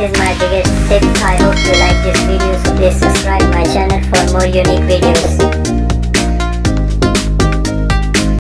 This is my biggest tip. I hope you like this video so please subscribe my channel for more unique videos.